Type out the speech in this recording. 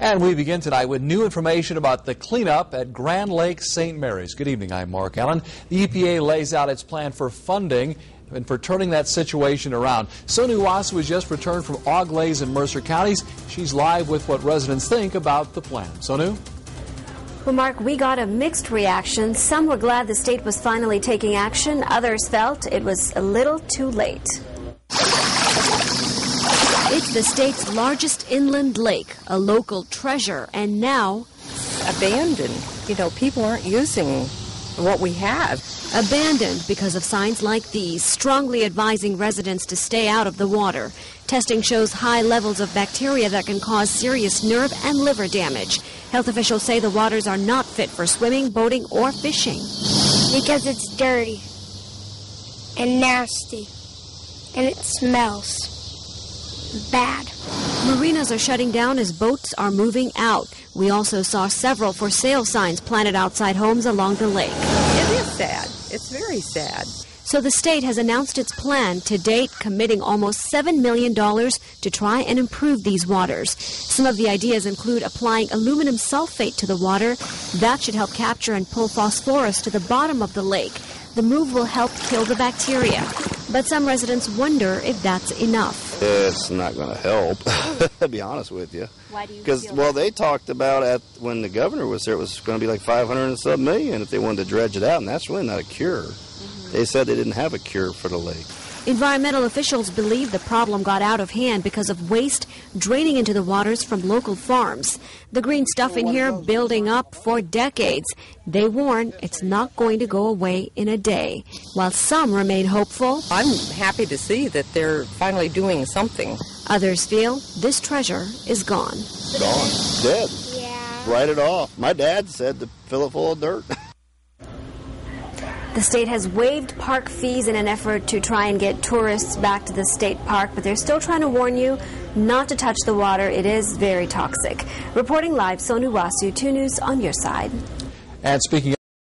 And we begin tonight with new information about the cleanup at Grand Lake St. Mary's. Good evening, I'm Mark Allen. The EPA lays out its plan for funding and for turning that situation around. Sonu Wasu has just returned from Auglaize and Mercer counties. She's live with what residents think about the plan. Sonu? Well, Mark, we got a mixed reaction. Some were glad the state was finally taking action. Others felt it was a little too late. It's the state's largest inland lake, a local treasure, and now abandoned. You know, people aren't using what we have. Abandoned because of signs like these, strongly advising residents to stay out of the water. Testing shows high levels of bacteria that can cause serious nerve and liver damage. Health officials say the waters are not fit for swimming, boating, or fishing. Because it's dirty and nasty and it smells bad. Marinas are shutting down as boats are moving out. We also saw several for sale signs planted outside homes along the lake. It is sad. It's very sad. So the state has announced its plan to date, committing almost $7 million to try and improve these waters. Some of the ideas include applying aluminum sulfate to the water. That should help capture and pull phosphorus to the bottom of the lake. The move will help kill the bacteria. But some residents wonder if that's enough. It's not going to help, to be honest with you. Why do you Because, well, they talked about at when the governor was there, it was going to be like 500 and some million if they wanted to dredge it out, and that's really not a cure. Mm-hmm. They said they didn't have a cure for the lake. Environmental officials believe the problem got out of hand because of waste draining into the waters from local farms. The green stuff in here building up for decades. They warn it's not going to go away in a day. While some remain hopeful, I'm happy to see that they're finally doing something. Others feel this treasure is gone. Gone. Dead. Yeah. Write it off. My dad said to fill it full of dirt. The state has waived park fees in an effort to try and get tourists back to the state park, but they're still trying to warn you not to touch the water. It is very toxic. Reporting live, Sonu Wasu, 2 News on your side. And speaking